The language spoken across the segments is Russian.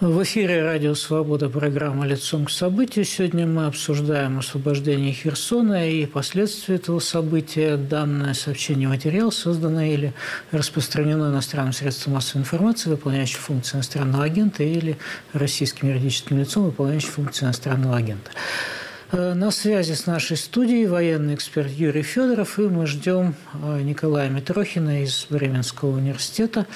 В эфире Радио Свобода программа «Лицом к событию». Сегодня мы обсуждаем освобождение Херсона и последствия этого события. Данное сообщение материал создано или распространено иностранным средством массовой информации, выполняющим функции иностранного агента, или российским юридическим лицом, выполняющим функции иностранного агента. Э, на связи с нашей студией военный эксперт Юрий Федоров, и мы ждем э, Николая Митрохина из Бременского университета.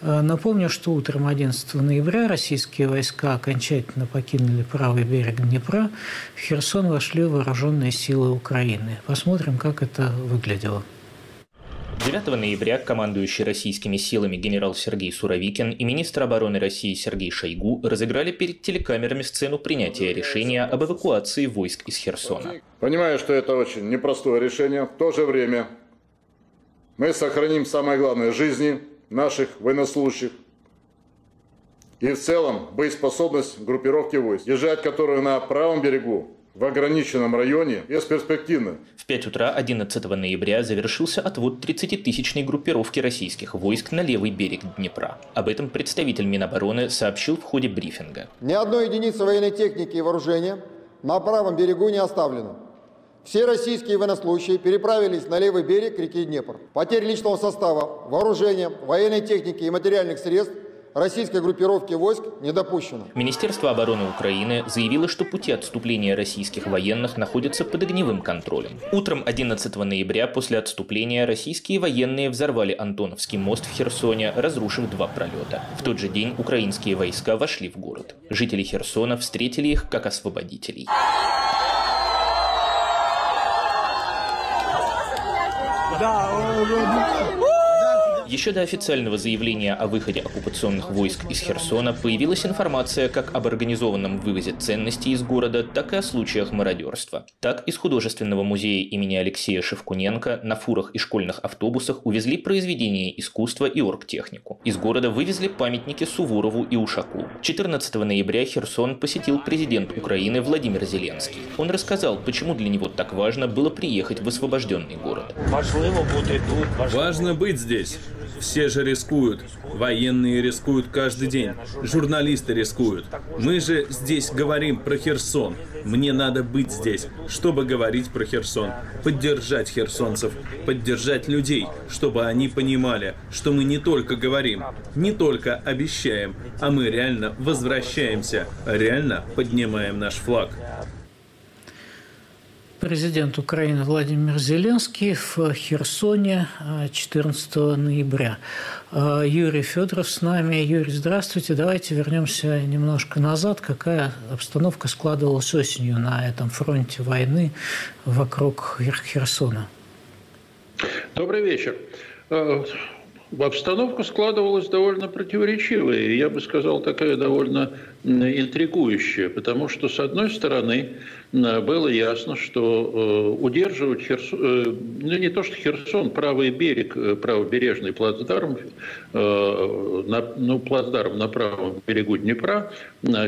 Э, напомню, что утром 11 ноября российские войска окончательно покинули правый берег Днепра. В Херсон вошли вооруженные силы Украины. Посмотрим, как это выглядело. 9 ноября командующий российскими силами генерал Сергей Суровикин и министр обороны России Сергей Шойгу разыграли перед телекамерами сцену принятия решения об эвакуации войск из Херсона. Понимаю, что это очень непростое решение. В то же время мы сохраним самое главное – жизни наших военнослужащих и в целом боеспособность группировки войск, держать которую на правом берегу в ограниченном районе бесперспективно. В 5 утра 11 ноября завершился отвод 30-тысячной группировки российских войск на левый берег Днепра. Об этом представитель Минобороны сообщил в ходе брифинга. Ни одной единицы военной техники и вооружения на правом берегу не оставлено. Все российские военнослужащие переправились на левый берег реки Днепр. Потерь личного состава, вооружения, военной техники и материальных средств российской группировки войск не допущено. Министерство обороны Украины заявило, что пути отступления российских военных находятся под огневым контролем. Утром 11 ноября после отступления российские военные взорвали Антоновский мост в Херсоне, разрушив два пролета. В тот же день украинские войска вошли в город. Жители Херсона встретили их как освободителей. Да, еще до официального заявления о выходе оккупационных войск из Херсона появилась информация как об организованном вывозе ценностей из города, так и о случаях мародерства. Так, из художественного музея имени Алексея Шевкуненко на фурах и школьных автобусах увезли произведения искусства и оргтехнику. Из города вывезли памятники Суворову и Ушаку. 14 ноября Херсон посетил президент Украины Владимир Зеленский. Он рассказал, почему для него так важно было приехать в освобожденный город. Важно быть здесь. Все же рискуют. Военные рискуют каждый день. Журналисты рискуют. Мы же здесь говорим про Херсон. Мне надо быть здесь, чтобы говорить про Херсон. Поддержать херсонцев. Поддержать людей, чтобы они понимали, что мы не только говорим, не только обещаем, а мы реально возвращаемся, реально поднимаем наш флаг. Президент Украины Владимир Зеленский в Херсоне 14 э, ноября. Э, Юрий Федоров с нами. Юрий, здравствуйте. Давайте вернемся немножко назад. Какая обстановка складывалась осенью на этом фронте войны вокруг Херсона? Добрый вечер. Обстановка складывалась довольно противоречивая, я бы сказал, такая довольно интригующая, потому что, с одной стороны, было ясно, что э, удерживать Херсон, э, ну не то что Херсон, правый берег, э, правобережный плацдарм, ну, плацдарм на правом берегу Днепра,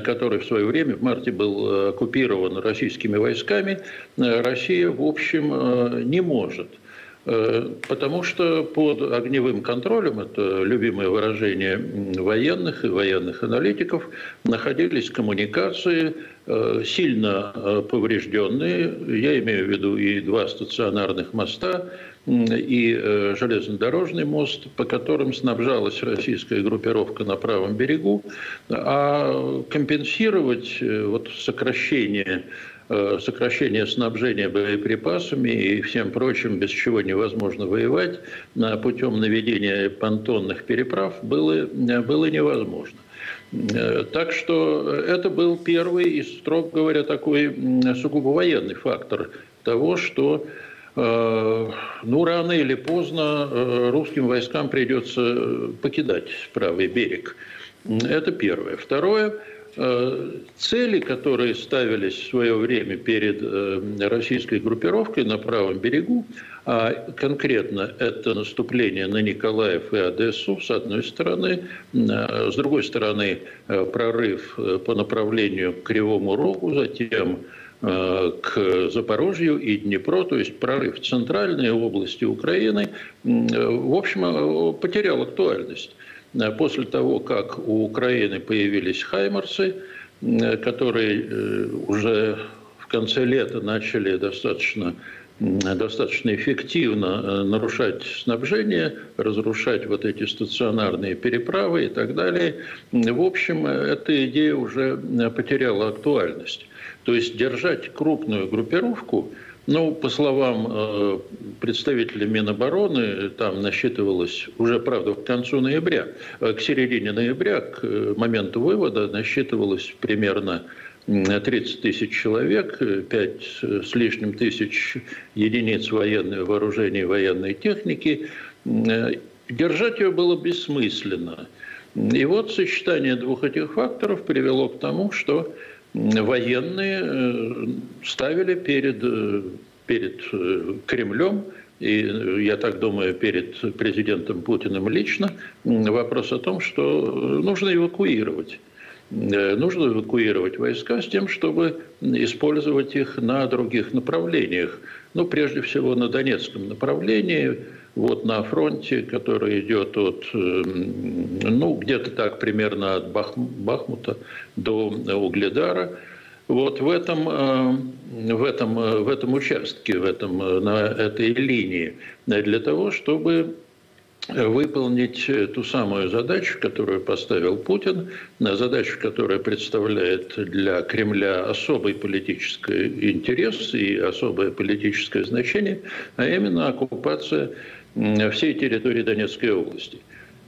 который в свое время, в марте, был оккупирован российскими войсками, Россия, в общем, не может – потому что под огневым контролем, это любимое выражение военных и военных аналитиков, находились коммуникации э, сильно э, поврежденные, я имею в виду и два стационарных моста, и железнодорожный мост, по которым снабжалась российская группировка на правом берегу, а компенсировать вот сокращение Э, сокращение снабжения боеприпасами и всем прочим, без чего невозможно воевать, путем наведения понтонных переправ было, было невозможно. Э, так что это был первый и, строго говоря, такой сугубо военный фактор того, что э, ну, рано или поздно русским войскам придется покидать правый берег. Это первое. Второе – Э, цели, которые ставились в свое время перед э, российской группировкой на правом берегу, а конкретно это наступление на Николаев и Одессу, с одной стороны, э, с другой стороны, прорыв по направлению к Кривому Рогу, затем к Запорожью и Днепру, то есть прорыв в центральные области Украины, в общем, потерял актуальность. После того, как у Украины появились «Хаймарсы», которые уже в конце лета начали достаточно достаточно эффективно нарушать снабжение, разрушать вот эти стационарные переправы и так далее. В общем, эта идея уже потеряла актуальность. То есть держать крупную группировку, ну, по словам э, представителя Минобороны, там насчитывалось уже, правда, к концу ноября, э, к середине ноября, к э, моменту вывода насчитывалось примерно 30 тысяч человек, 5 с лишним тысяч единиц военного вооружения и военной техники. Держать ее было бессмысленно. И вот сочетание двух этих факторов привело к тому, что военные э, ставили перед, э, перед э, Кремлем и, я так думаю, перед президентом Путиным лично, вопрос о том, что нужно эвакуировать. Нужно эвакуировать войска с тем, чтобы использовать их на других направлениях. Ну, прежде всего, на Донецком направлении, вот на фронте, который идет от, эм, ну, где-то так примерно от Бах, Бахмута до Угледара. Вот в этом, э, в этом, э, в этом участке, в этом, э, на этой линии, для того, чтобы выполнить ту самую задачу, которую поставил Путин, задачу, которая представляет для Кремля особый политический интерес и особое политическое значение, а именно оккупация всей территории Донецкой области.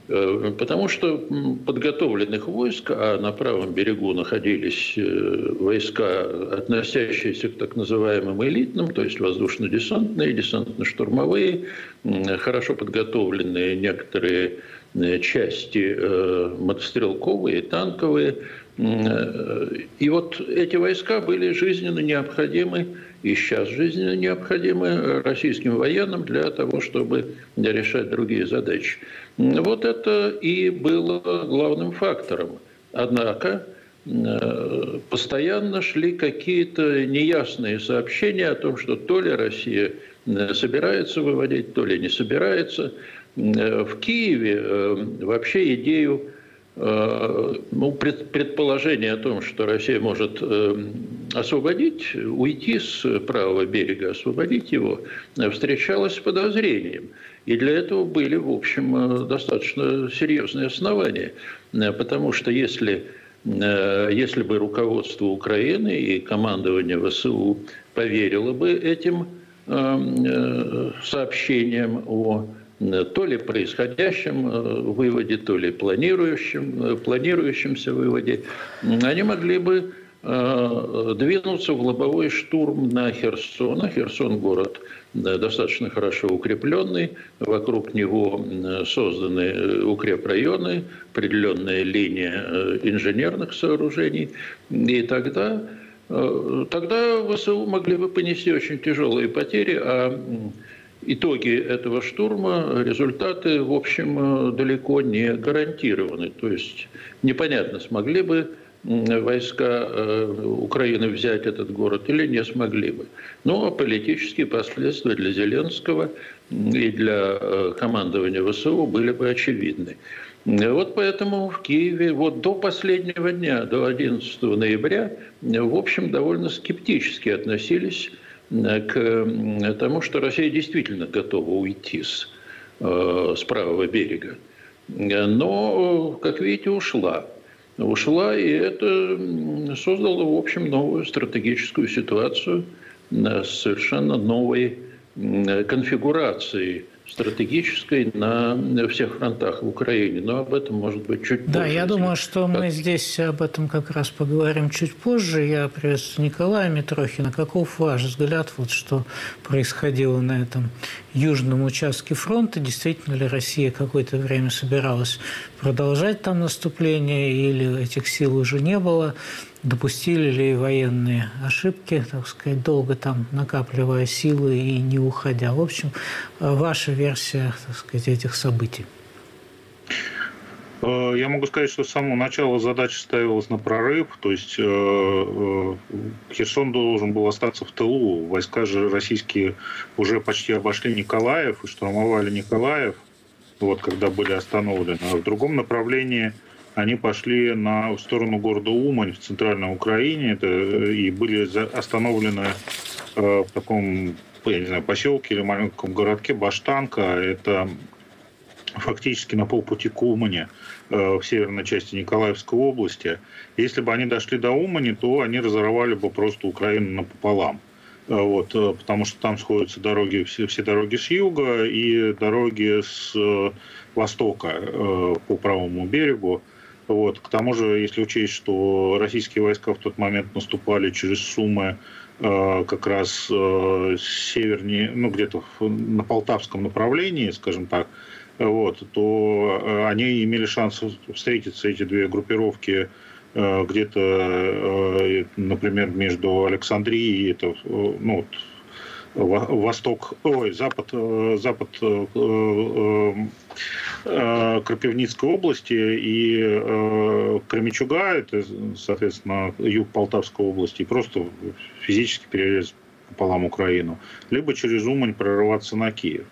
Э, потому что подготовленных войск, а на правом берегу находились э, войска, относящиеся к так называемым элитным, то есть воздушно-десантные, десантно-штурмовые, хорошо подготовленные некоторые э, части мотострелковые, танковые. И вот эти войска были жизненно необходимы и сейчас жизненно необходимы российским военным для того, чтобы решать другие задачи. Вот это и было главным фактором. Однако э, постоянно шли какие-то неясные сообщения о том, что то ли Россия э, собирается выводить, то ли не собирается. Э, в Киеве вообще идею Э, ну, предположение о том, что Россия может э, освободить, уйти с правого берега, освободить его, встречалось с подозрением. И для этого были, в общем, э, достаточно серьезные основания. Потому что если, если бы руководство Украины и командование ВСУ поверило бы этим сообщениям о то ли происходящем э, выводе, то ли планирующем, э, планирующемся выводе, они могли бы э, двинуться в лобовой штурм на Херсон. А Херсон город достаточно хорошо укрепленный, вокруг него созданы укрепрайоны, определенная линия инженерных сооружений, и тогда, тогда ВСУ могли бы понести очень тяжелые потери, а итоги этого штурма, результаты, в общем, э, далеко не гарантированы. То есть непонятно, смогли бы войска э, Украины взять этот город или не смогли бы. Но политические последствия для Зеленского и для э, командования ВСУ были бы очевидны. Вот поэтому в Киеве вот до последнего дня, до 11 ноября, в общем, довольно скептически относились к тому, что Россия действительно готова уйти с, э, с правого берега. Но, как видите, ушла. Ушла, и это создало, в общем, новую стратегическую ситуацию с совершенно новой конфигурацией стратегической на всех фронтах в Украине. Но об этом, может быть, чуть да, позже. Да, я думаю, что мы здесь об этом как раз поговорим чуть позже. Я приветствую Николая Митрохина. Каков ваш взгляд, вот что происходило на этом южном участке фронта? Действительно ли Россия какое-то время собиралась продолжать там наступление или этих сил уже не было? Допустили ли военные ошибки, так сказать, долго там накапливая силы и не уходя. В общем, ваша версия, так сказать, этих событий. Э, я могу сказать, что с самого начала задача ставилась на прорыв, то есть э, э, Херсон должен был остаться в тылу. Войска же российские уже почти обошли Николаев и штурмовали Николаев. вот когда были остановлены. А в другом направлении они пошли на в сторону города Умань в центральной Украине это, и были остановлены э, в таком я не знаю, поселке или маленьком городке Баштанка. Это фактически на полпути к Умане э, в северной части Николаевской области. Если бы они дошли до Умани, то они разорвали бы просто Украину напополам. Э, вот, э, потому что там сходятся дороги, все, все дороги с юга и дороги с востока по правому берегу. Вот. К тому же, если учесть, что российские войска в тот момент наступали через Сумы как раз севернее, ну где-то на Полтавском направлении, скажем так, вот, то э, они имели шанс встретиться, эти две группировки, э, где-то, э, например, между Александрией, это, ну, восток, ой, запад, запад Крапивницкой области и Кремичуга, это, соответственно, юг Полтавской области, и просто физически перерезать пополам Украину, либо через Умань прорываться на Киев.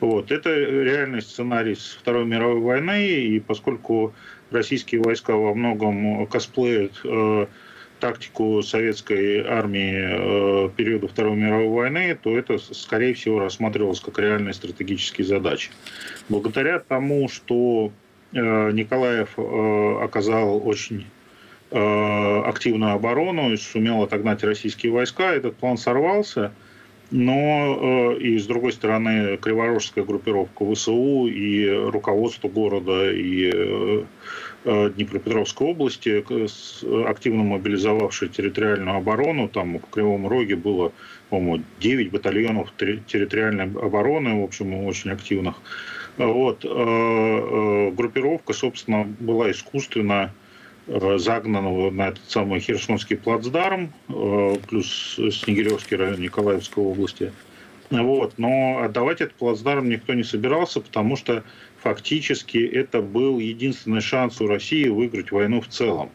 Вот. Это реальный сценарий с Второй мировой войны, и поскольку российские войска во многом косплеят э, тактику советской армии э, периода Второй мировой войны, то это, скорее всего, рассматривалось как реальные стратегические задачи. Благодаря тому, что э, Николаев э, оказал очень активную оборону и сумел отогнать российские войска, этот план сорвался – но и с другой стороны криворожская группировка ВСУ и руководство города и Днепропетровской области, активно мобилизовавшие территориальную оборону. Там в Кривом Роге было, по-моему, 9 батальонов территориальной обороны, в общем, очень активных. Вот. Группировка, собственно, была искусственно Э, загнанного на этот самый Херсонский плацдарм, э, плюс Снегиревский район Николаевской области. Вот. Но отдавать этот плацдарм никто не собирался, потому что фактически это был единственный шанс у России выиграть войну в целом.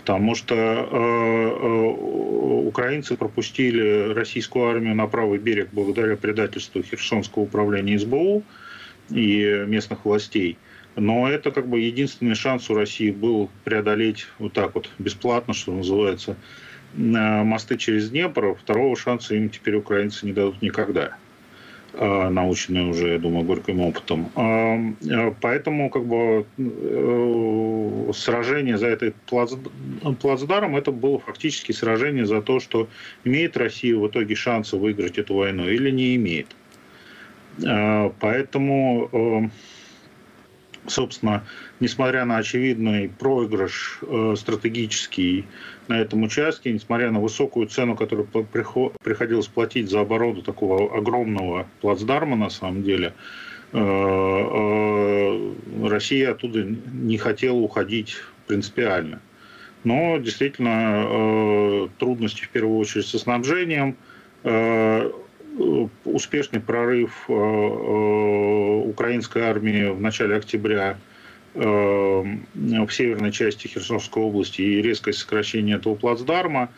Потому что э, э, украинцы пропустили российскую армию на правый берег благодаря предательству Херсонского управления СБУ и местных властей – но это как бы единственный шанс у России был преодолеть вот так вот бесплатно, что называется, мосты через Днепр. Второго шанса им теперь украинцы не дадут никогда наученные уже, я думаю, горьким опытом. А, а, поэтому как бы э, сражение за этот плацдарм это было фактически сражение за то, что имеет Россия в итоге шансы выиграть эту войну или не имеет. Поэтому э, собственно, несмотря на очевидный проигрыш э, стратегический на этом участке, несмотря на высокую цену, которую приходилось платить за оборону такого огромного плацдарма, на самом деле, э, э, Россия оттуда не хотела уходить принципиально. Но действительно трудности в первую очередь со снабжением, успешный прорыв э, э, украинской армии в начале октября э, в северной части Херсонской области и резкое сокращение этого плацдарма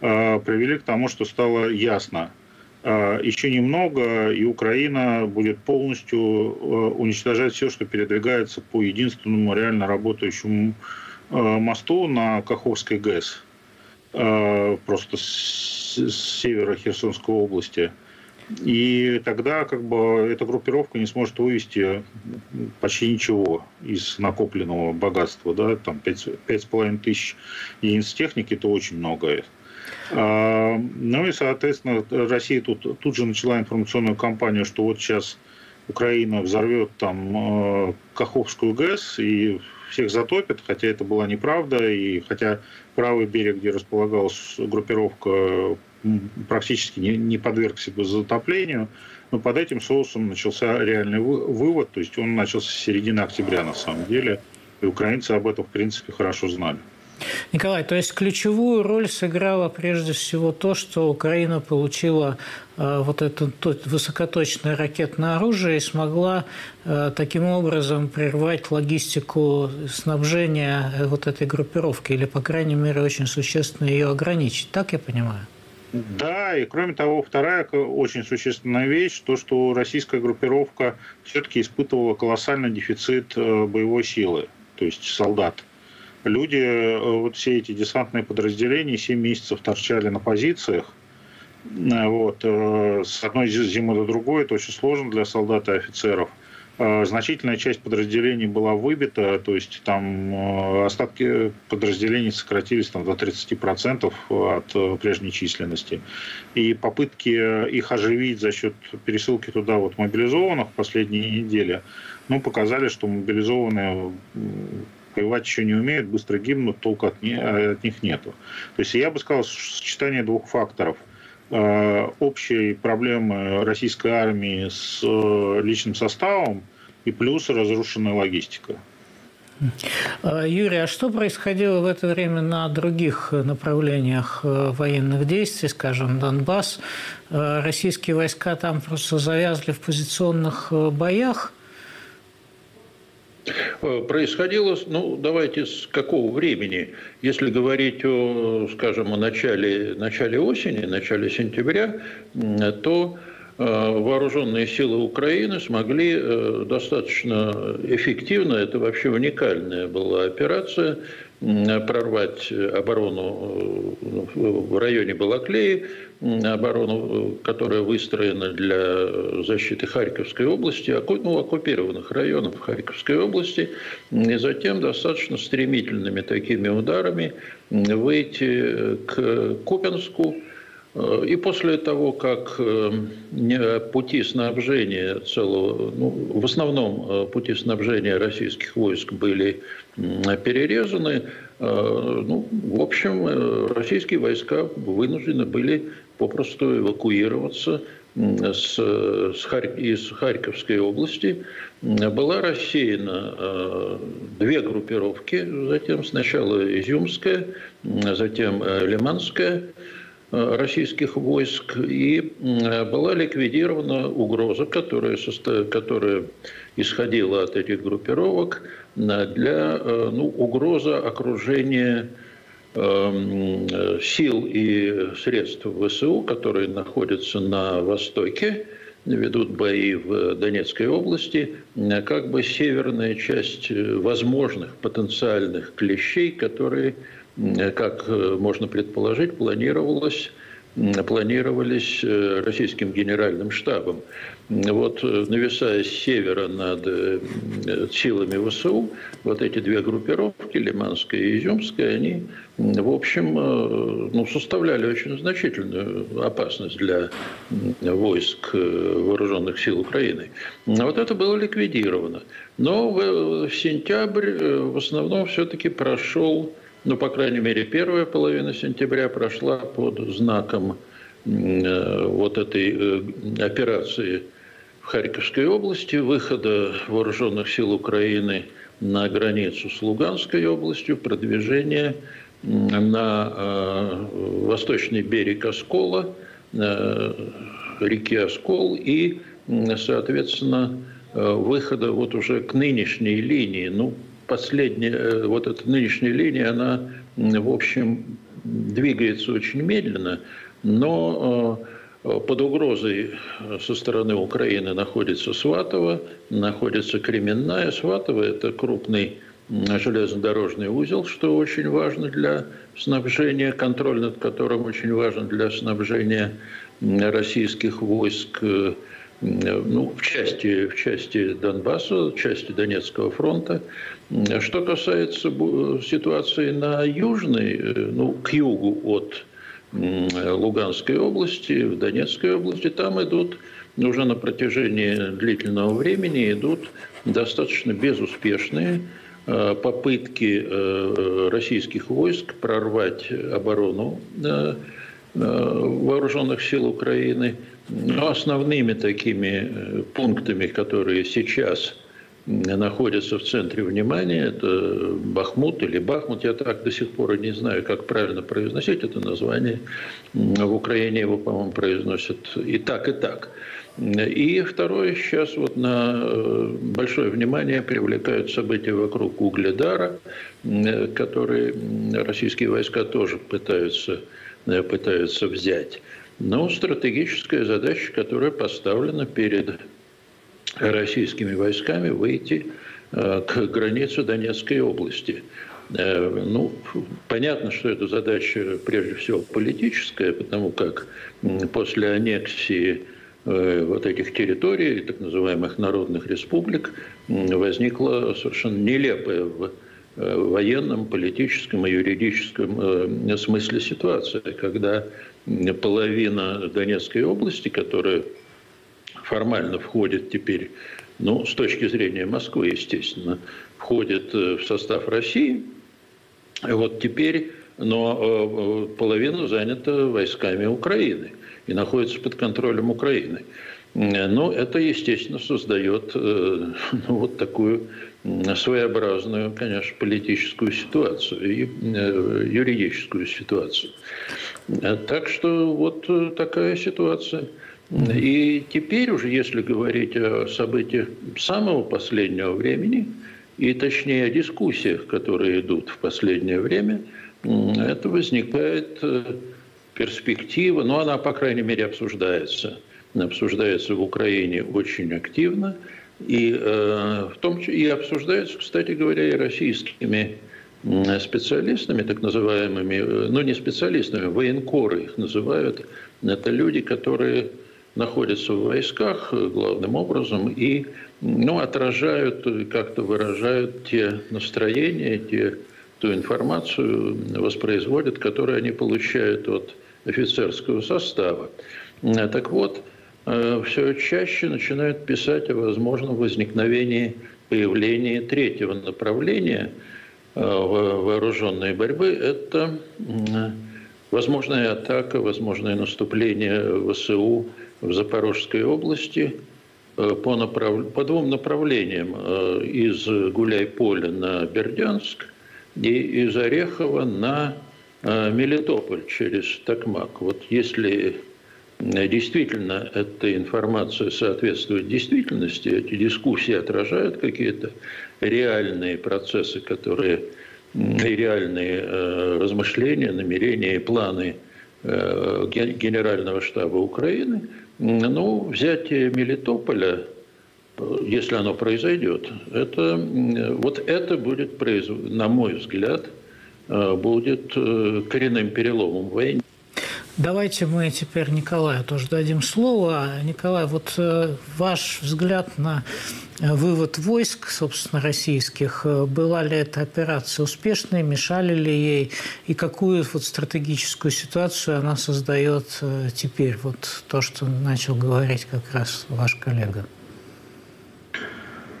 привели к тому, что стало ясно, еще немного, и Украина будет полностью уничтожать все, что передвигается по единственному реально работающему мосту на Каховской ГЭС, просто с севера Херсонской области – и тогда как бы эта группировка не сможет вывести почти ничего из накопленного богатства. Да? Там 5,5 тысяч единиц техники – это очень много. А, ну и, соответственно, Россия тут, тут же начала информационную кампанию, что вот сейчас Украина взорвет там э, Каховскую ГЭС и всех затопит, хотя это была неправда, и хотя правый берег, где располагалась группировка, практически не, не подвергся бы затоплению, но под этим соусом начался реальный вывод, то есть он начался с середины октября на самом деле, и украинцы об этом в принципе хорошо знали. Николай, то есть ключевую роль сыграло прежде всего то, что Украина получила э, вот это высокоточное ракетное оружие и смогла э, таким образом прервать логистику снабжения э, вот этой группировки, или, по крайней мере, очень существенно ее ограничить. Так я понимаю? Да, и кроме того, вторая очень существенная вещь, то, что российская группировка все-таки испытывала колоссальный дефицит э, боевой силы, то есть солдат. Люди, э, вот все эти десантные подразделения 7 месяцев торчали на позициях, э, вот, с одной зимы до другой, это очень сложно для солдат и офицеров. Э, значительная часть подразделений была выбита, то есть там э, остатки подразделений сократились там, до 30% от э, прежней численности. И попытки их оживить за счет пересылки туда вот мобилизованных в последние недели, ну, показали, что мобилизованные воевать еще не умеют, быстро гибнут, толку от, не, от них нету. То есть я бы сказал, сочетание двух факторов – общей проблемы российской армии с личным составом и плюс разрушенная логистика. А, Юрий, а что происходило в это время на других направлениях э, военных действий, скажем, Донбасс? Э, российские войска там просто завязли в позиционных э, боях? Происходило, ну, давайте с какого времени? Если говорить о, скажем, о начале, начале осени, начале сентября, то Э, вооруженные силы Украины смогли э, достаточно эффективно, это вообще уникальная была операция, прорвать оборону э, в районе Балаклеи, оборону, которая выстроена для защиты Харьковской области, ну, оккупированных районов Харьковской области, и затем достаточно стремительными такими ударами выйти к Купенску, Э, и после того, как э, пути снабжения целого, ну, в основном э, пути снабжения российских войск были перерезаны, ну, в общем, российские войска вынуждены были попросту эвакуироваться с, с Харь, из Харьковской области. Была рассеяна две группировки, затем сначала Изюмская, затем Лиманская, Э, российских войск, и была ликвидирована угроза, которая, которая исходила от этих группировок для э, ну, угроза окружения сил и средств ВСУ, которые находятся на востоке, ведут бои в Донецкой области, как бы северная часть э, возможных потенциальных клещей, которые как э, можно предположить, планировалось планировались э, российским генеральным штабом. Вот э, нависая с севера над силами ВСУ, вот эти две группировки, Лиманская и Изюмская, они, в общем, ну, составляли очень значительную опасность для войск вооруженных сил Украины. Вот это было ликвидировано. Но в сентябрь в основном все-таки прошел ну, по крайней мере, первая половина сентября прошла под знаком э, вот этой э, операции в Харьковской области, выхода вооруженных сил Украины на границу с Луганской областью, продвижения на э, восточный берег Оскола, реки Оскол и, соответственно, выхода вот уже к нынешней линии, ну, последняя, э, вот эта нынешняя линия, она, в общем, двигается очень медленно, но э, под угрозой со стороны Украины находится Сватово, находится Кременная. Сватово – это крупный железнодорожный узел, что очень важно для снабжения, контроль над которым очень важен для снабжения российских войск э, ну, в части, в части Донбасса, в части Донецкого фронта. Что касается ситуации на южной, э, ну, к югу от Луганской области, в Донецкой области, там идут уже на протяжении длительного времени идут достаточно безуспешные э, попытки э, российских войск прорвать оборону вооруженных сил Украины. Но основными такими пунктами, которые сейчас находится в центре внимания. Это Бахмут или Бахмут. Я так до сих пор и не знаю, как правильно произносить это название. В Украине его, по-моему, произносят и так, и так. И второе, сейчас вот на э, большое внимание привлекают события вокруг Угледара, которые российские войска тоже пытаются пытаются взять. Но стратегическая задача, которая поставлена перед российскими войсками, выйти к границе Донецкой области. Ну, понятно, что эта задача прежде всего политическая, потому как после аннексии Э, вот этих территорий, так называемых народных республик, возникла совершенно нелепая в э, военном, политическом и юридическом э, смысле ситуация, когда половина Донецкой области, которая формально входит теперь, ну, с точки зрения Москвы, естественно, входит в состав России, вот теперь, но половина занята войсками Украины – и находится под контролем Украины. Но это, естественно, создает э, ну, вот такую своеобразную, конечно, политическую ситуацию и э, юридическую ситуацию. Так что вот такая ситуация. И теперь уже, если говорить о событиях самого последнего времени, и точнее о дискуссиях, которые идут в последнее время, это возникает э, перспектива, но она, по крайней мере, обсуждается. Обсуждается в Украине очень активно. И, э, в том, и обсуждается, кстати говоря, и российскими специалистами, так называемыми, э, ну не специалистами, военкоры их называют. Это люди, которые находятся в войсках э, главным образом и ну, отражают, как-то выражают те настроения, те, ту информацию воспроизводят, которую они получают от офицерского состава. Э, так вот, э, все чаще начинают писать о возможном возникновении, появлении третьего направления э, вооруженной борьбы. Это возможная атака, возможное наступление ВСУ в Запорожской области по, направ... по двум направлениям. Из Гуляй-Поля на Бердянск и из Орехова на а, Мелитополь через Токмак. Вот если э, действительно эта информация соответствует действительности, эти дискуссии отражают какие-то реальные процессы, которые реальные э, размышления, намерения и планы э, Генерального штаба Украины, ну, взятие Мелитополя, если оно произойдет, это, вот это будет, на мой взгляд, Э, будет э, коренным переломом в войне. Давайте мы теперь Николаю тоже дадим слово. Николай, вот э, ваш взгляд на вывод войск, собственно, российских, была ли эта операция успешной, мешали ли ей, и какую вот стратегическую ситуацию она создает теперь? Вот то, что начал говорить как раз ваш коллега.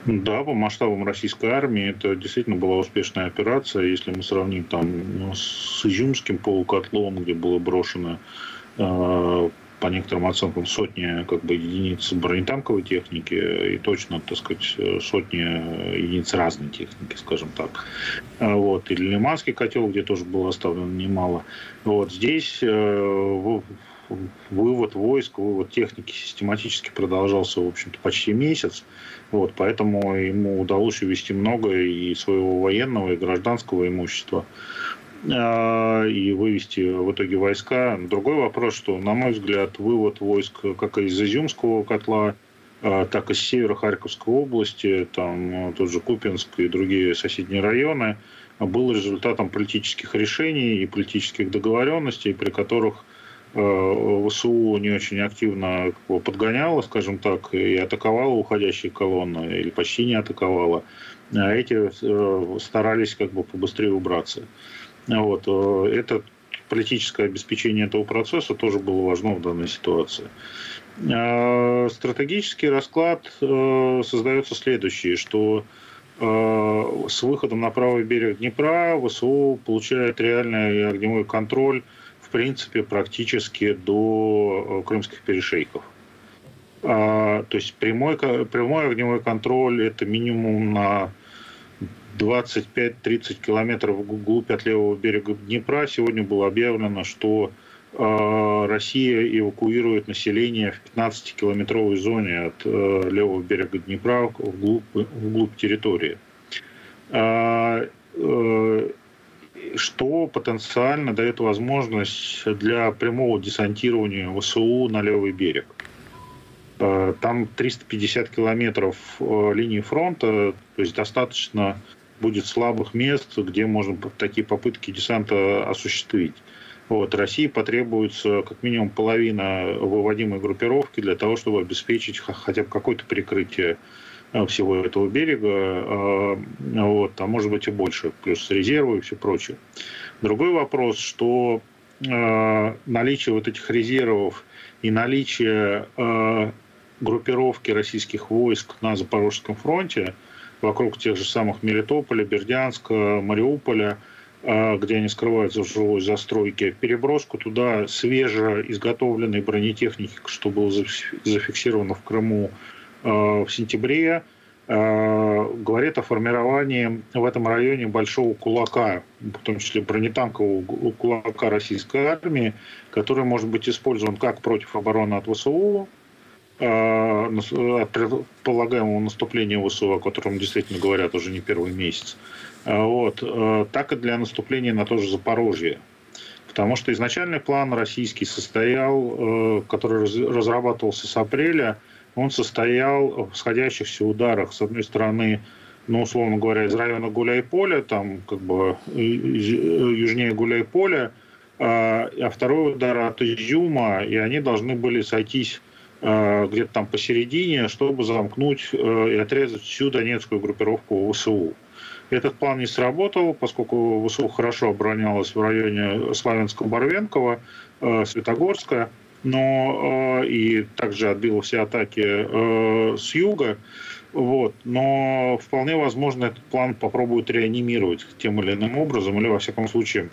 Да, по масштабам российской армии это действительно была успешная операция. Если мы сравним там ну, с Изюмским полукотлом, где было брошено э, по некоторым оценкам сотни как бы, единиц бронетанковой техники и точно, так сказать, сотни единиц разной техники, скажем так. А вот. Или Лиманский котел, где тоже было оставлено немало. Вот. Здесь э, вывод войск, вывод техники систематически продолжался, в общем-то, почти месяц. Вот, поэтому ему удалось увести много и своего военного, и гражданского имущества а, и вывести в итоге войска. Другой вопрос, что, на мой взгляд, вывод войск как из Изюмского котла, а, так и с севера Харьковской области, там тот же Купинск и другие соседние районы, был результатом политических решений и политических договоренностей, при которых ВСУ не очень активно подгоняла, скажем так, и атаковала уходящие колонны, или почти не атаковала. А эти э, старались как бы побыстрее убраться. Вот. Э, это политическое обеспечение этого процесса тоже было важно в данной ситуации. Стратегический расклад создается следующий, что с выходом на правый берег Днепра ВСУ получает реальный огневой контроль принципе, практически до э, крымских перешейков. А, то есть прямой, прямой огневой контроль – это минимум на 25-30 километров вглубь от левого берега Днепра. Сегодня было объявлено, что э, Россия эвакуирует население в 15-километровой зоне от э, левого берега Днепра вглубь, вглубь территории. Что потенциально дает возможность для прямого десантирования ВСУ на левый берег. Э, там 350 километров э, линии фронта, то есть достаточно будет слабых мест, где можно такие попытки десанта осуществить. Вот, России потребуется как минимум половина выводимой группировки для того, чтобы обеспечить хотя бы какое-то прикрытие всего этого берега, вот, а может быть и больше, плюс резервы и все прочее. Другой вопрос, что э, наличие вот этих резервов и наличие э, группировки российских войск на Запорожском фронте вокруг тех же самых Мелитополя, Бердянска, Мариуполя, где они скрываются в жилой застройке, переброску туда свежеизготовленной бронетехники, что было зафиксировано в Крыму в сентябре, а, говорит о формировании в этом районе большого кулака, в том числе бронетанкового кулака российской армии, который может быть использован как против обороны от ВСУ, Э, предполагаемого наступления ВСУ, о котором действительно говорят уже не первый месяц, э, вот, э, так и для наступления на то же Запорожье. Потому что изначальный план российский состоял, который разрабатывался с апреля, он состоял в сходящихся ударах. С одной стороны, ну, условно говоря, из района Гуляй-Поля, там как бы южнее Гуляй-Поля, а второй удар от Изюма, и они должны были сойтись Э, где-то там посередине, чтобы замкнуть э, и отрезать всю донецкую группировку ВСУ. Этот план не сработал, поскольку ВСУ хорошо оборонялась в районе Славянска-Барвенкова, э, Светогорска, но и также отбила все атаки с юга. Вот. Но вполне возможно этот план попробуют реанимировать тем или иным образом, или во всяком случае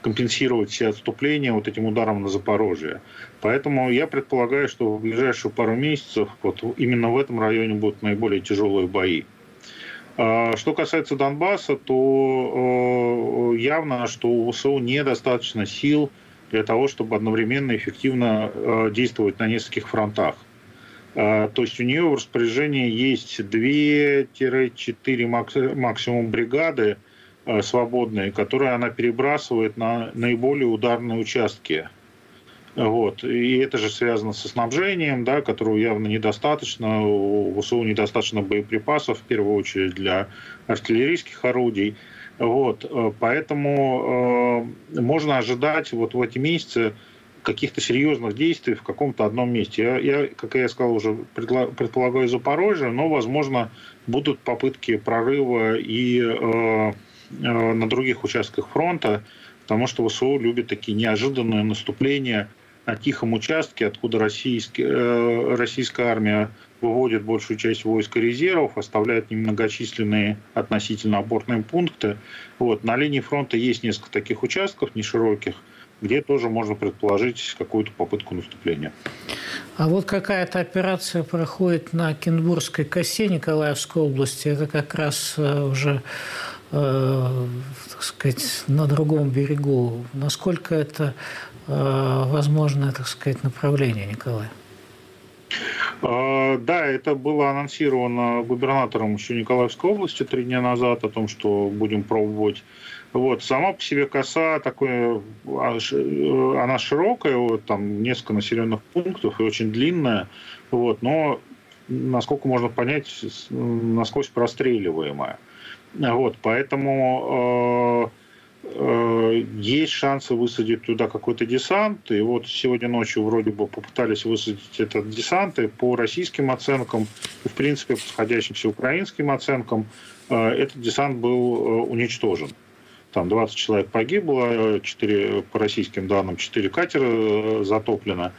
компенсировать все отступления вот этим ударом на Запорожье. Поэтому я предполагаю, что в ближайшие пару месяцев вот именно в этом районе будут наиболее тяжелые бои. А, что касается Донбасса, то э, явно, что у ВСУ недостаточно сил для того, чтобы одновременно эффективно э, действовать на нескольких фронтах. А, то есть у нее в распоряжении есть 2-4 максимум бригады, Э, свободные, которые она перебрасывает на наиболее ударные участки. Вот. И это же связано со снабжением, да, которого явно недостаточно. У ВСУ недостаточно боеприпасов, в первую очередь для артиллерийских орудий. Вот. Э, поэтому э, можно ожидать вот в эти месяцы каких-то серьезных действий в каком-то одном месте. Я, я как я сказал, уже предполагаю Запорожье, но, возможно, будут попытки прорыва и э, Э, на других участках фронта, потому что ВСУ любит такие неожиданные наступления на тихом участке, откуда российский, э, российская армия выводит большую часть войск и резервов, оставляет немногочисленные относительно опорные пункты. Вот. На линии фронта есть несколько таких участков, не широких, где тоже можно предположить какую-то попытку наступления. А вот какая-то операция проходит на Кенбургской косе Николаевской области. Это как раз э, уже Э, так сказать, на другом берегу. Насколько это э, возможное, так сказать, направление, Николай? А, да, это было анонсировано губернатором еще Николаевской области три дня назад о том, что будем пробовать. Вот. Сама по себе коса такое, а, э, она широкая, вот, там несколько населенных пунктов и очень длинная, вот, но насколько можно понять, насквозь простреливаемая. Вот, поэтому э, есть шансы высадить туда какой-то десант. И вот сегодня ночью вроде бы попытались высадить этот десант. И по российским оценкам, в принципе по сходящимся украинским оценкам, э, этот десант был э, уничтожен. Там 20 человек погибло, 4, по российским данным 4 катера э, затоплено.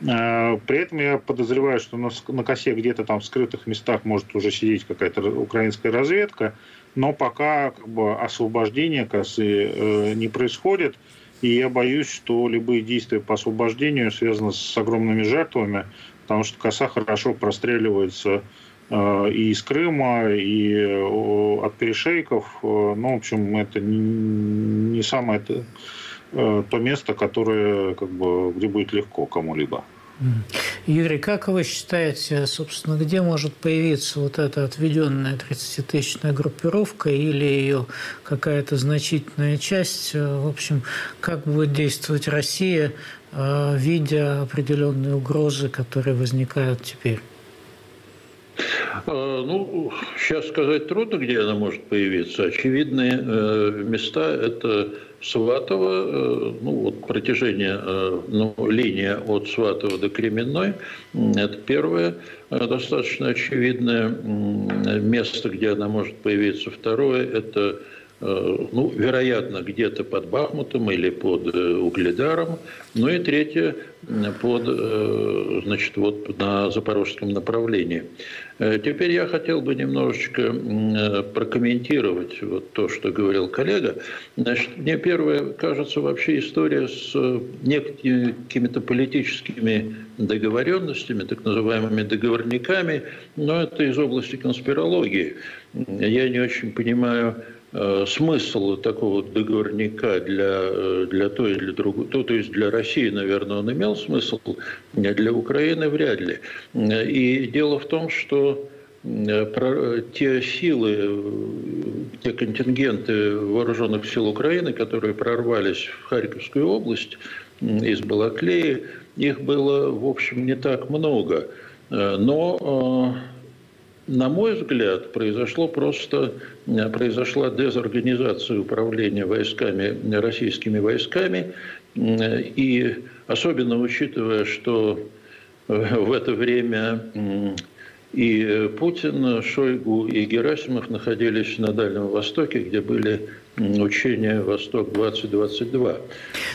Э, при этом я подозреваю, что на косе где-то там в скрытых местах может уже сидеть какая-то украинская разведка, но пока как бы, освобождение косы э, не происходит, и я боюсь, что любые действия по освобождению связаны с огромными жертвами, потому что коса хорошо простреливается э, и из Крыма, и э, от перешейков. Э, ну, в общем, это не, не самое это, э, то место, которое, как бы, где будет легко кому-либо. Юрий, как вы считаете, собственно, где может появиться вот эта отведенная 30-тысячная группировка или ее какая-то значительная часть? В общем, как будет действовать Россия, э, видя определенные угрозы, которые возникают теперь? А, ну, сейчас сказать трудно, где она может появиться. Очевидные э, места – это Сватово, э, ну, вот протяжение, э, ну, линия от Сватова до Кременной – это первое достаточно очевидное место, где она может появиться. Второе – это ну, вероятно, где-то под Бахмутом или под Угледаром. Ну и третье, под, значит, вот на запорожском направлении. Э, теперь я хотел бы немножечко э, прокомментировать вот то, что говорил коллега. Значит, мне первое кажется вообще история с э, некими какими-то политическими договоренностями, так называемыми договорниками, но это из области конспирологии. Я не очень понимаю, смысл такого договорника для, для той или другой, то, то есть для России, наверное, он имел смысл, а для Украины вряд ли. И дело в том, что те силы, те контингенты вооруженных сил Украины, которые прорвались в Харьковскую область из Балаклеи, их было, в общем, не так много. Но, на мой взгляд, произошло просто, произошла дезорганизация управления войсками, российскими войсками, и особенно учитывая, что в это время и э, Путин, Шойгу и Герасимов находились на Дальнем Востоке, где были учения «Восток-2022».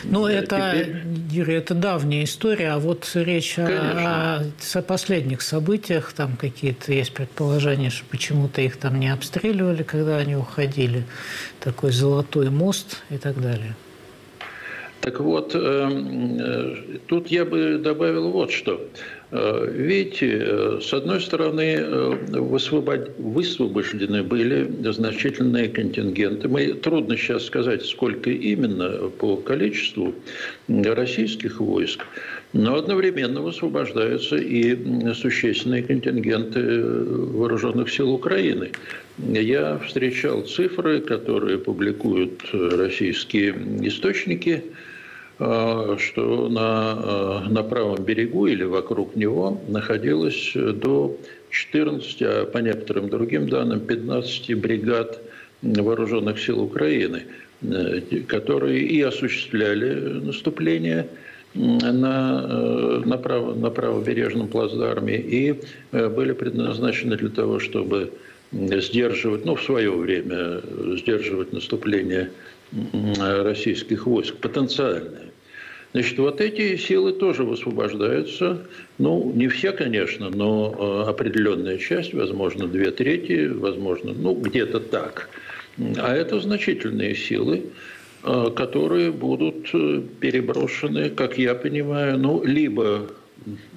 Ну, э, это, Теперь... Юрий, это давняя история, а вот речь о, о последних событиях, там какие-то есть предположения, что почему-то их там не обстреливали, когда они уходили, такой золотой мост и так далее. Так вот, эм, э, тут я бы добавил вот что. Э, видите, э, с одной стороны, э, высвобождены были значительные контингенты. Мы, трудно сейчас сказать, сколько именно по количеству российских войск, но одновременно высвобождаются и существенные контингенты вооруженных сил Украины. Я встречал цифры, которые публикуют российские источники – что на, э, на правом берегу или вокруг него находилось до 14, а по некоторым другим данным 15 бригад вооруженных сил Украины, э, которые и осуществляли наступление на, на, право, на правобережном плацдарме и были предназначены для того, чтобы сдерживать, ну, в свое время сдерживать наступление российских войск, потенциальные. Значит, вот эти силы тоже высвобождаются. Ну, не все, конечно, но э, определенная часть, возможно, две трети, возможно, ну, где-то так. А это значительные силы, э, которые будут э, переброшены, как я понимаю, ну, либо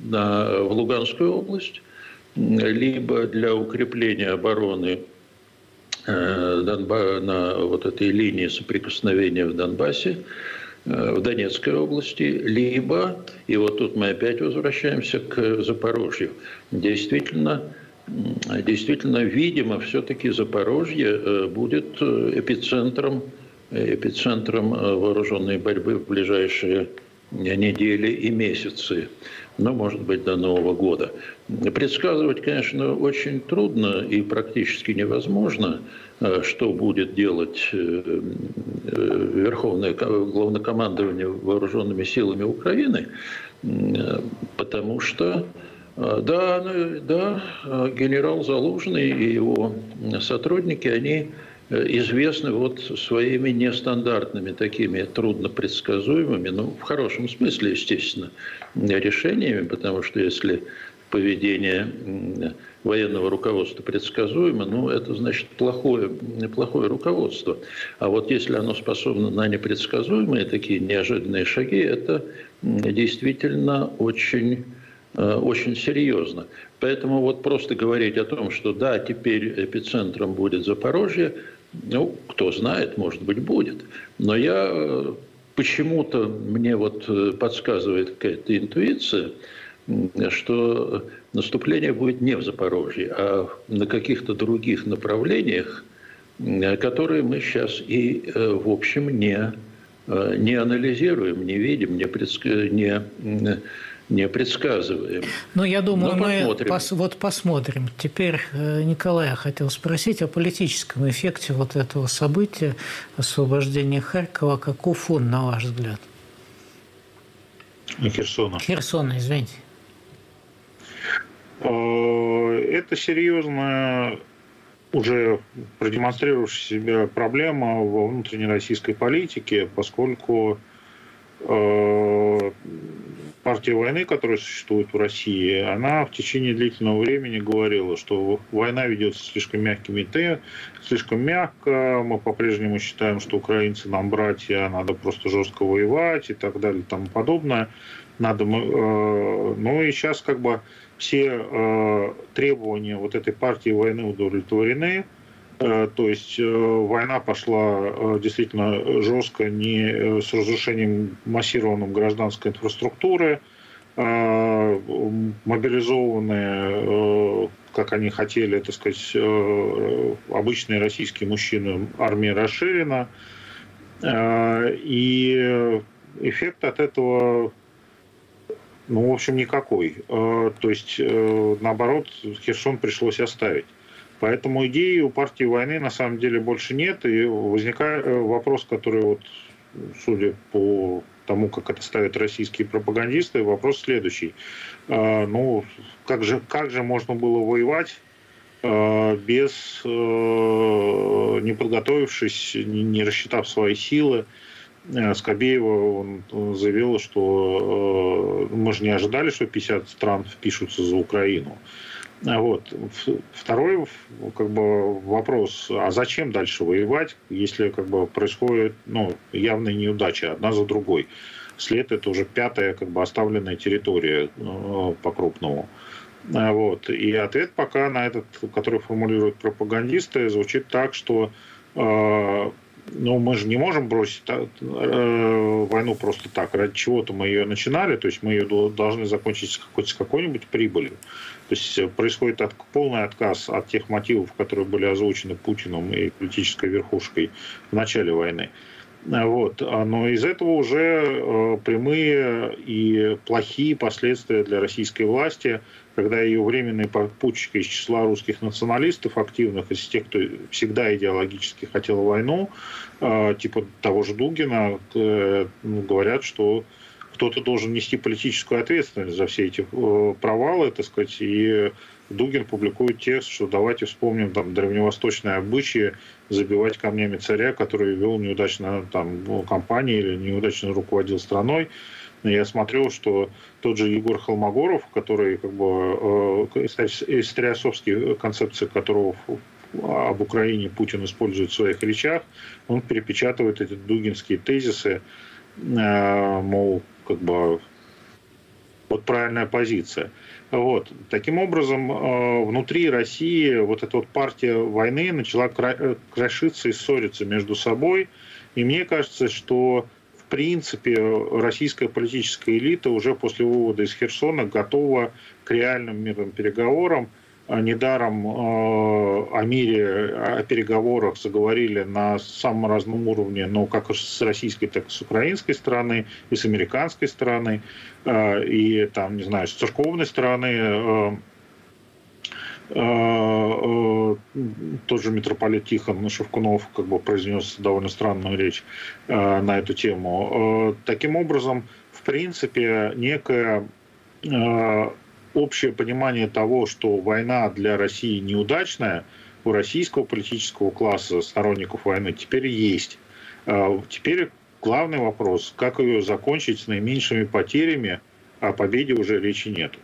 на, в Луганскую область, либо для укрепления обороны на вот этой линии соприкосновения в Донбассе, Э, в Донецкой области, либо, и вот тут мы опять возвращаемся к Запорожью, действительно, действительно, видимо, все-таки Запорожье э, будет э, эпицентром, эпицентром вооруженной борьбы в ближайшие недели и месяцы, но, может быть, до Нового года. Предсказывать, конечно, очень трудно и практически невозможно – Э, что будет делать э, э, Верховное Главнокомандование вооруженными силами Украины, потому что да, ну, да, генерал Залужный и его сотрудники, они известны вот своими нестандартными, такими труднопредсказуемыми, ну, в хорошем смысле, естественно, решениями, потому что если поведение военного руководства предсказуемо, ну, это значит плохое, плохое руководство. А вот если оно способно на непредсказуемые такие неожиданные шаги, это действительно очень э, очень серьезно. Поэтому вот просто говорить о том, что да, теперь эпицентром будет Запорожье, ну, кто знает, может быть, будет. Но я э, почему-то мне вот э, подсказывает какая-то интуиция, что наступление будет не в Запорожье, а на каких-то других направлениях, которые мы сейчас и, в общем, не, не анализируем, не видим, не, предск... не не предсказываем. Ну, я думаю, Но мы пос, вот посмотрим. Теперь э, Николая хотел спросить о политическом эффекте вот этого события, освобождения Харькова. Каков он, на ваш взгляд? Херсона. Херсона, извините. Э, это серьезно уже продемонстрировавшая себя проблема во внутренней российской политике, поскольку партия войны, которая существует в России, она в течение длительного времени говорила, что война ведется слишком мягкими темпами, слишком мягко, мы по-прежнему считаем, что украинцы нам братья, надо просто жестко воевать и так далее и тому подобное. Надо, э, ну и сейчас как бы все э, требования вот этой партии войны удовлетворены, э, то есть война пошла действительно жестко, не с разрушением массированным гражданской инфраструктуры, мобилизованные, как они хотели, так сказать, обычные российские мужчины, армия расширена, и эффект от этого ну, в общем, никакой. То есть, наоборот, Херсон пришлось оставить. Поэтому идеи у партии войны на самом деле больше нет. И возникает вопрос, который вот, судя по тому, как это ставят российские пропагандисты, вопрос следующий. Ну, как же, как же можно было воевать без, не подготовившись, не рассчитав свои силы, Э, Скобеева он заявила, что э, мы же не ожидали, что 50 стран впишутся за Украину. Вот. Второй как бы, вопрос, а зачем дальше воевать, если как бы, происходит ну, явная неудача одна за другой. След это уже пятая как бы, оставленная территория э, по-крупному. А вот. И ответ пока на этот, который формулируют пропагандисты, звучит так, что но мы же не можем бросить э, войну просто так. Ради чего-то мы ее начинали, то есть мы ее должны закончить с какой-нибудь прибылью. То есть э, происходит от, полный отказ от тех мотивов, которые были озвучены Путиным и политической верхушкой в начале войны. Вот. А, но из этого уже э, прямые и плохие последствия для российской власти, когда ее временные попутчики из числа русских националистов, активных, из тех, кто всегда идеологически хотел войну, э, типа того же Дугина, э, ну, говорят, что кто-то должен нести политическую ответственность за все эти провалы, так сказать, и Дугин публикует текст, что давайте вспомним там древневосточные обычаи забивать камнями царя, который вел неудачно там ну, компанию или неудачно руководил страной. Я смотрел, что тот же Егор Холмогоров, который как бы э, историосовские концепции которого об Украине Путин использует в своих речах, он перепечатывает эти дугинские тезисы, э, мол, как бы вот правильная позиция. Вот. Таким образом, э, внутри России вот эта вот партия войны начала э, крошиться и ссориться между собой. И мне кажется, что в принципе российская политическая элита уже после вывода из Херсона готова к реальным мирным переговорам – недаром э, о мире, о переговорах заговорили на самом разном уровне, но как с российской, так и с украинской стороны, и с американской стороны, э, и там, не знаю, с церковной стороны. Тот же митрополит Тихон Шевкунов как бы произнес довольно странную речь на эту тему. Таким образом, в принципе, некая общее понимание того, что война для России неудачная, у российского политического класса сторонников войны теперь есть. А, теперь главный вопрос, как ее закончить с наименьшими потерями, о победе уже речи нету.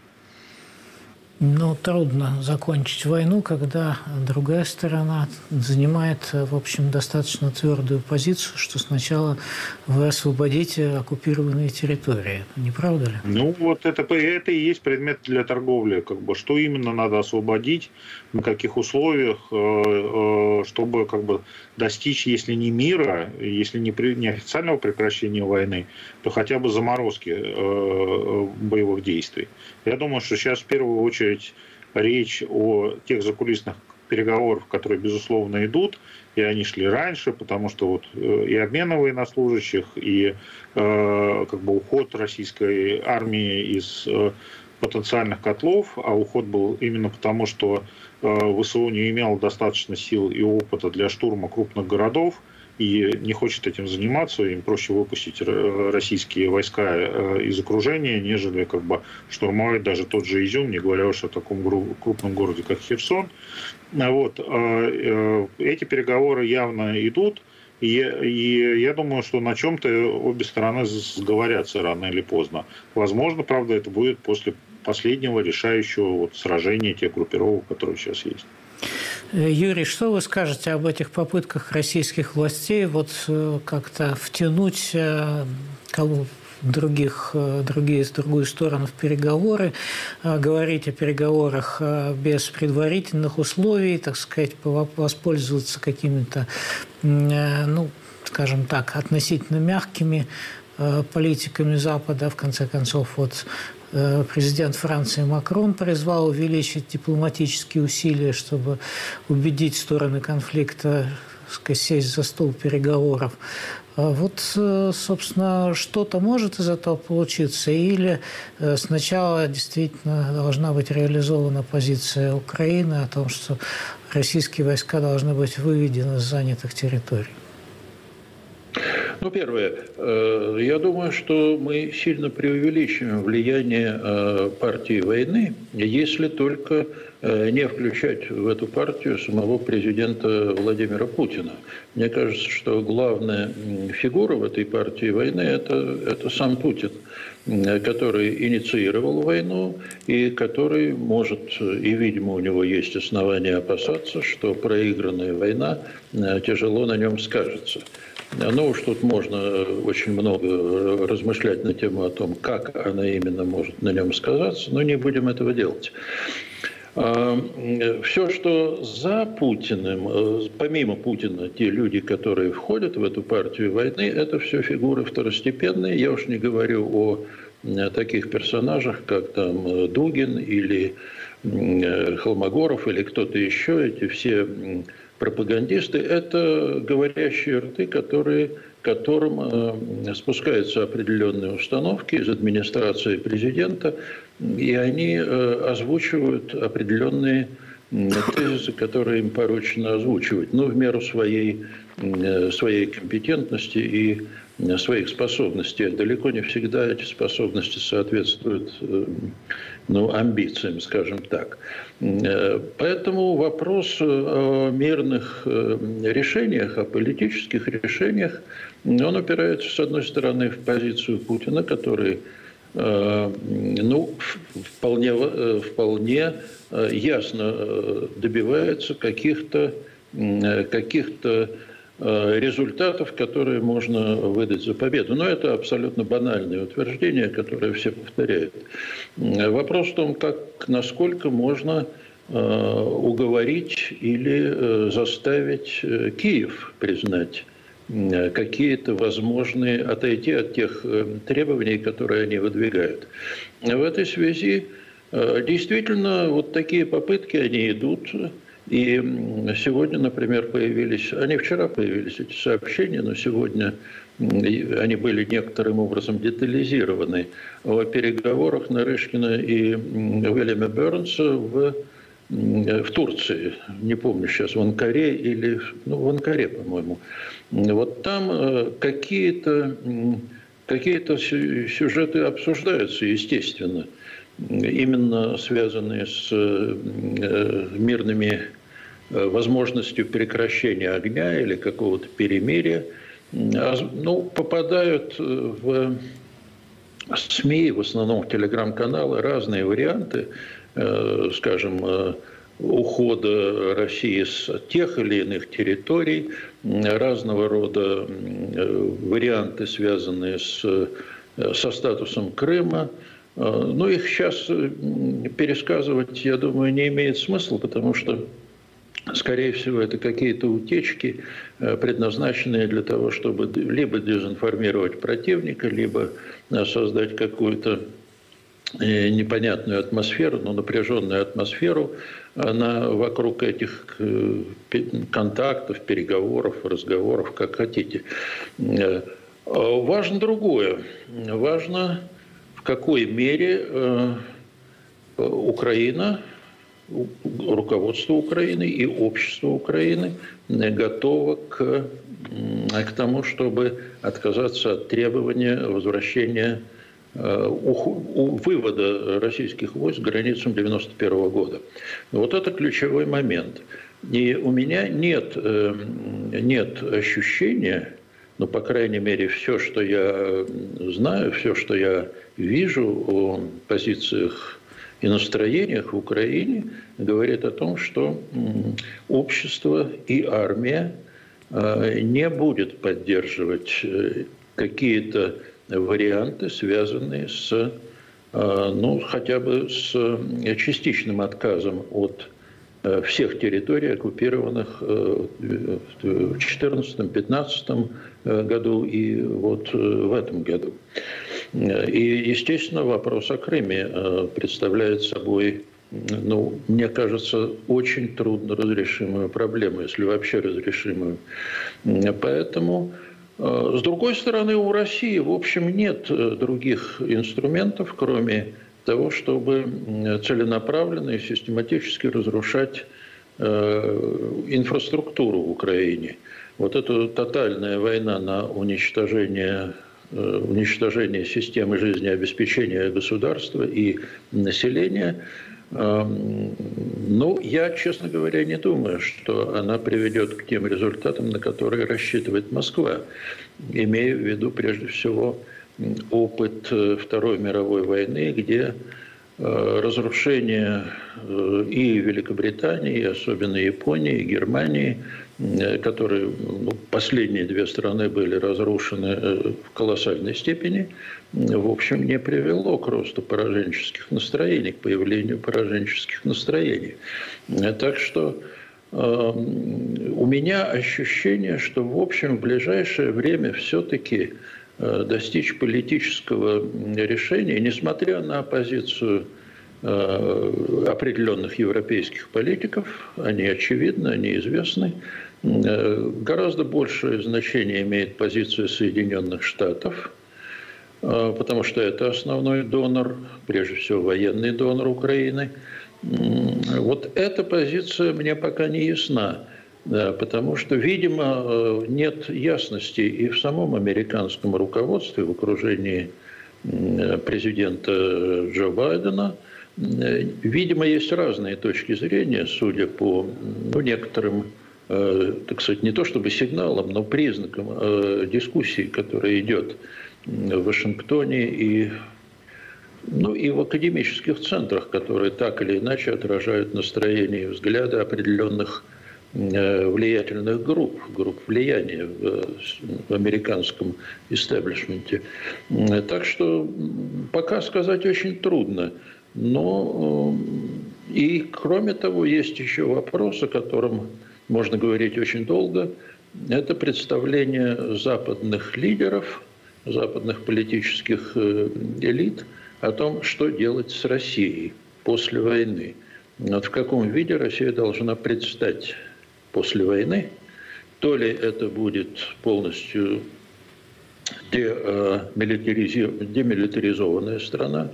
Ну, трудно закончить войну, когда другая сторона занимает, в общем, достаточно твердую позицию, что сначала вы освободите оккупированные территории. Не правда ли? Ну, вот это, это и есть предмет для торговли. Как бы, что именно надо освободить, на каких условиях, э, э, чтобы как бы, достичь, если не мира, если не, при, не официального прекращения войны, то хотя бы заморозки э, боевых действий. Я думаю, что сейчас в первую очередь речь о тех закулисных переговорах, которые, безусловно, идут, и они шли раньше, потому что вот э, и обмена военнослужащих, и э, как бы уход российской армии из э, потенциальных котлов, а уход был именно потому, что э, ВСУ не имело достаточно сил и опыта для штурма крупных городов, и не хочет этим заниматься, им проще выпустить российские войска э, из окружения, нежели как бы штурмовать даже тот же Изюм, не говоря уж о таком крупном городе, как Херсон. А вот. Э, эти переговоры явно идут, и, и я думаю, что на чем-то обе стороны сговорятся рано или поздно. Возможно, правда, это будет после последнего решающего вот сражения тех группировок, которые сейчас есть. Э, Юрий, что вы скажете об этих попытках российских властей вот э, как-то втянуть э, кого других, другие, другую сторону в переговоры, говорить о переговорах без предварительных условий, так сказать, воспользоваться какими-то, ну, скажем так, относительно мягкими политиками Запада, в конце концов, вот президент Франции Макрон призвал увеличить дипломатические усилия, чтобы убедить стороны конфликта сесть за стол переговоров. А вот, э, собственно, что-то может из этого получиться, или э, сначала действительно должна быть реализована позиция Украины о том, что российские войска должны быть выведены с занятых территорий? Ну, первое. Э, я думаю, что мы сильно преувеличиваем влияние э, партии войны, если только э, не включать в эту партию самого президента Владимира Путина. Мне кажется, что главная фигура в этой партии войны это, – это сам Путин который инициировал войну и который может, и, видимо, у него есть основания опасаться, что проигранная война тяжело на нем скажется. Ну уж тут можно очень много размышлять на тему о том, как она именно может на нем сказаться, но не будем этого делать. А, Все, что за Путиным, э, помимо Путина, те люди, которые входят в эту партию войны, это все фигуры второстепенные. Я уж не говорю о э, таких персонажах, как там э, Дугин или Холмогоров или кто-то еще. Эти все пропагандисты – это говорящие рты, которые, которым э, спускаются определенные установки из администрации президента, и они э, озвучивают определенные тезисы, которые им поручено озвучивать, ну, в меру своей, э, своей компетентности и своих способностей. Далеко не всегда эти способности соответствуют ну, амбициям, скажем так. Э, поэтому вопрос о мирных э, решениях, о политических решениях, он опирается, с одной стороны, в позицию Путина, который э, ну, вполне, вполне ясно добивается каких-то Э, результатов, которые можно выдать за победу. Но это абсолютно банальное утверждение, которое все повторяют. Вопрос в том, как, насколько можно э, уговорить или э, заставить Киев признать какие-то возможные, отойти от тех требований, которые они выдвигают. В этой связи действительно вот такие попытки, они идут. И сегодня, например, появились, они вчера появились, эти сообщения, но сегодня они были некоторым образом детализированы о переговорах Нарышкина и Уильяма Бернса в, в Турции. Не помню сейчас, в Анкаре или... Ну, в Анкаре, по-моему. Вот там э, какие-то какие сюжеты обсуждаются, естественно. Именно связанные с э, мирными э, возможностью прекращения огня или какого-то перемирия, а, ну, попадают в СМИ, в основном в телеграм-каналы, разные варианты, скажем, ухода России с тех или иных территорий, разного рода варианты, связанные с, со статусом Крыма, а, ну, их сейчас э, пересказывать, я думаю, не имеет смысла, потому что Скорее всего, это какие-то утечки, э, предназначенные для того, чтобы либо дезинформировать противника, либо э, создать какую-то э, непонятную атмосферу, но напряженную атмосферу на, вокруг этих контактов, переговоров, разговоров, как хотите. Важно другое. Важно, в какой мере Украина руководство Украины и общество Украины готово к, к тому, чтобы отказаться от требования возвращения э, вывода российских войск границам 1991 года. Вот это ключевой момент. И у меня нет, э, нет ощущения, ну, по крайней мере, все, что я знаю, все, что я вижу о позициях и настроениях в Украине говорит о том, что общество и армия э, не будет поддерживать э, какие-то варианты, связанные с, э, ну, хотя бы с частичным отказом от всех территорий, оккупированных в 2014-2015 году и вот в этом году. И, естественно, вопрос о Крыме э, представляет собой, ну, мне кажется, очень трудно разрешимую проблему, если вообще разрешимую. Поэтому э, с другой стороны, у России, в общем, нет э, других инструментов, кроме того, чтобы целенаправленно и систематически разрушать инфраструктуру в Украине. Вот эта тотальная война на уничтожение Э, уничтожение системы жизнеобеспечения государства и населения. Эм, ну, я, честно говоря, не думаю, что она приведет к тем результатам, на которые рассчитывает Москва, имея в виду прежде всего опыт э, Второй мировой войны, где э, разрушение и Великобритании, и особенно Японии, и Германии – Э, которые ну, последние две страны были разрушены э, в колоссальной степени, в общем, не привело к росту пораженческих настроений, к появлению пораженческих настроений. Э, так что у меня ощущение, что, в общем, в ближайшее время все-таки достичь политического решения, несмотря на позицию определенных европейских политиков, они очевидны, они известны, Э, гораздо большее значение имеет позиция Соединенных Штатов, э, потому что это основной донор, прежде всего военный донор Украины. Вот эта позиция мне пока не ясна, потому что, видимо, э, нет ясности и в самом американском руководстве, в окружении президента Джо Байдена. Видимо, есть разные точки зрения, судя по ну, некоторым Э, так сказать, не то чтобы сигналом, но признаком э, дискуссии, которая идет в Вашингтоне и ну и в академических центрах, которые так или иначе отражают настроение и взгляды определенных э, влиятельных групп, групп влияния в американском истеблишменте. Так что пока сказать очень трудно. Но и кроме того, есть еще вопрос, о котором можно говорить очень долго, это представление западных лидеров, западных политических э, элит о том, что делать с Россией после войны. Вот в каком виде Россия должна предстать после войны. То ли это будет полностью демилитаризованная страна,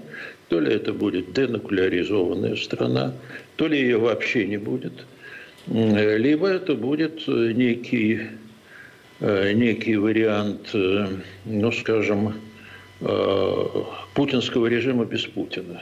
то ли это будет денуклеаризованная страна, то ли ее вообще не будет – либо это будет э, некий, э, некий вариант, э, ну, скажем, путинского режима без Путина.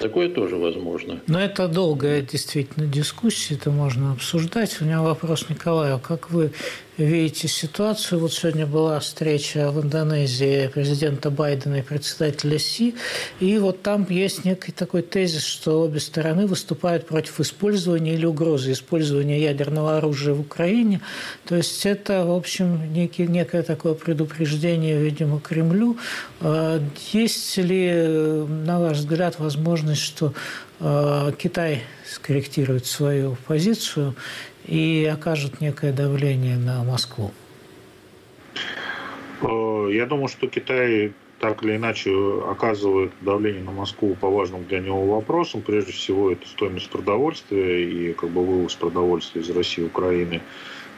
Такое тоже возможно. Но это долгая действительно дискуссия, это можно обсуждать. У меня вопрос Николаю. Как вы видите ситуацию? Вот сегодня была встреча в Индонезии президента Байдена и председателя Си, и вот там есть некий такой тезис, что обе стороны выступают против использования или угрозы использования ядерного оружия в Украине. То есть это, в общем, некий, некое такое предупреждение, видимо, Кремлю. А есть ли, на ваш взгляд, возможность, что э, Китай скорректирует свою позицию и окажет некое давление на Москву? Я думаю, что Китай так или иначе оказывает давление на Москву по важным для него вопросам. Прежде всего, это стоимость продовольствия и как бы вывоз продовольствия из России и Украины,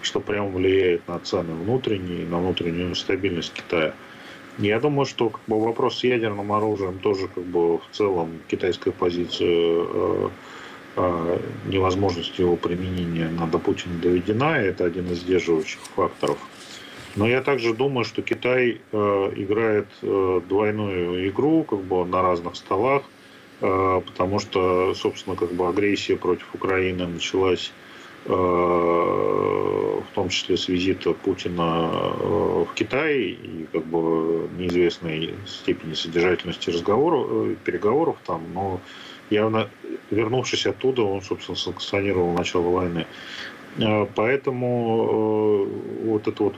что прямо влияет на цены внутренние, на внутреннюю стабильность Китая. Я думаю, что как бы, вопрос с ядерным оружием тоже как бы в целом китайская позиция э, э, невозможности его применения на до Путина доведена, и это один из сдерживающих факторов – но я также думаю, что Китай э, играет э, двойную игру как бы на разных столах, э, потому что, собственно, как бы агрессия против Украины началась в том числе с визита Путина э, в Китай и как бы неизвестной степени содержательности разговоров, э, переговоров там, но явно вернувшись оттуда, он, собственно, санкционировал начало войны. Э, поэтому э, вот это вот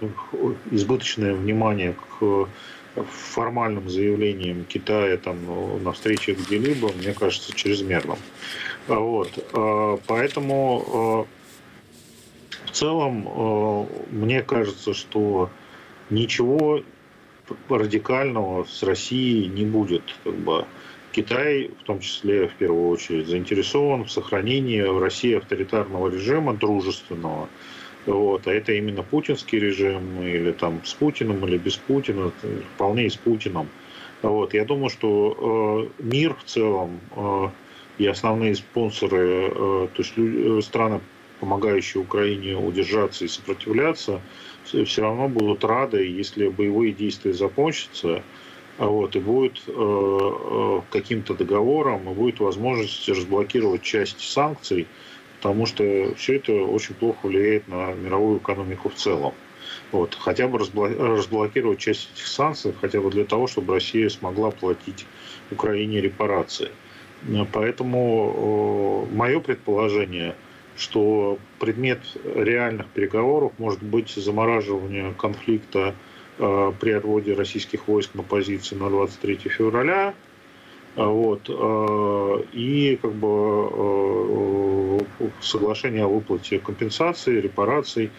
избыточное внимание к формальным заявлениям Китая там, на встрече где-либо, мне кажется, чрезмерным. Вот. Э, поэтому в целом мне кажется, что ничего радикального с Россией не будет. Как бы. Китай, в том числе, в первую очередь, заинтересован в сохранении в России авторитарного режима, дружественного. Вот. А это именно путинский режим, или там с Путиным, или без Путина, вполне и с Путиным. Вот. Я думаю, что э, мир в целом э, и основные спонсоры, э, то есть страны, помогающие Украине удержаться и сопротивляться, все равно будут рады, если боевые действия закончатся, вот, и будет э, э, каким-то договором, и будет возможность разблокировать часть санкций, потому что все это очень плохо влияет на мировую экономику в целом. Вот, хотя бы разблокировать часть этих санкций, хотя бы для того, чтобы Россия смогла платить Украине репарации. Поэтому э, мое предположение, что предмет реальных переговоров может быть замораживание конфликта Э, при отводе российских войск на позиции на 23 февраля. Э, вот, э, и как бы соглашение о выплате компенсации, репараций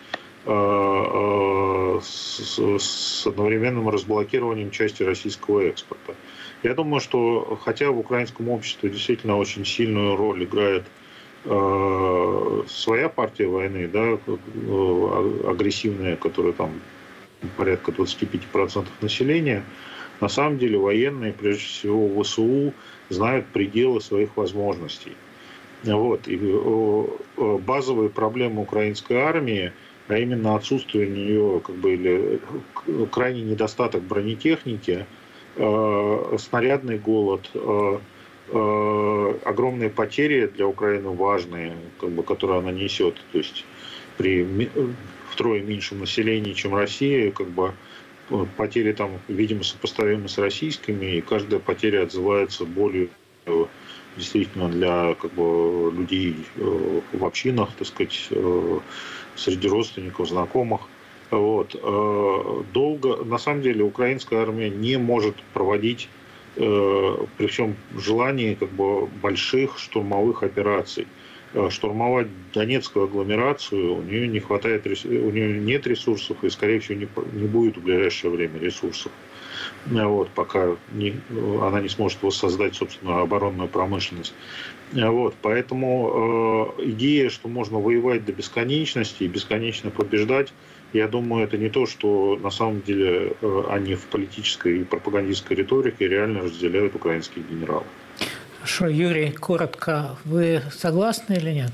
с одновременным разблокированием части российского экспорта. Я думаю, что хотя в украинском обществе действительно очень сильную роль играет своя партия войны, да, агрессивная, которая там порядка 25% населения, на самом деле военные, прежде всего ВСУ, знают пределы своих возможностей. Вот. И базовые проблемы украинской армии, а именно отсутствие у нее как бы, или крайний недостаток бронетехники, э, снарядный голод, э, э, огромные потери для Украины важные, как бы, которые она несет. То есть при втрое меньшем населении, чем Россия, как бы э, потери там, видимо, сопоставимы с российскими, и каждая потеря отзывается болью э, действительно для как бы, людей э, в общинах, так сказать, среди родственников, знакомых. Вот. Долго, на самом деле, украинская армия не может проводить при всем желании как бы, больших штурмовых операций. Э, штурмовать Донецкую агломерацию, у нее не хватает, у нее нет ресурсов и, скорее всего, не, не будет в ближайшее время ресурсов. Э, вот, пока не, она не сможет воссоздать собственную оборонную промышленность. Э, вот, поэтому э, идея, что можно воевать до бесконечности и бесконечно побеждать, я думаю, это не то, что на самом деле э, они в политической и пропагандистской риторике реально разделяют украинские генералы. Хорошо, Юрий, коротко, вы согласны или нет?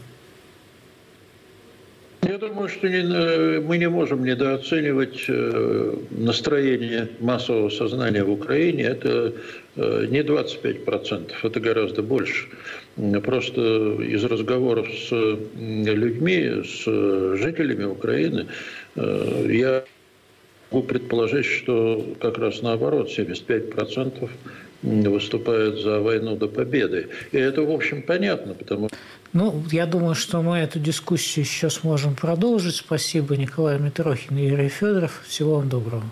Я думаю, что не, э, мы не можем недооценивать э, настроение массового сознания в Украине. Это не 25%, это гораздо больше. Просто из разговоров с людьми, с жителями Украины, я могу предположить, что как раз наоборот, 75% выступают за войну до победы. И это, в общем, понятно, потому ну, я думаю, что мы эту дискуссию еще сможем продолжить. Спасибо Николаю Митрохину и Юрий Федоров. Всего вам доброго.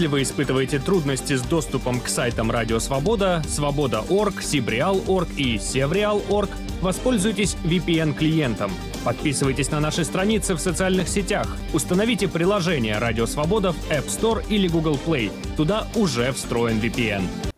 Если вы испытываете трудности с доступом к сайтам Радио Свобода, Свобода.орг, Сибреал.орг и Севреал.орг, воспользуйтесь VPN-клиентом. Подписывайтесь на наши страницы в социальных сетях. Установите приложение «Радио Свобода» в App Store или Google Play. Туда уже встроен VPN.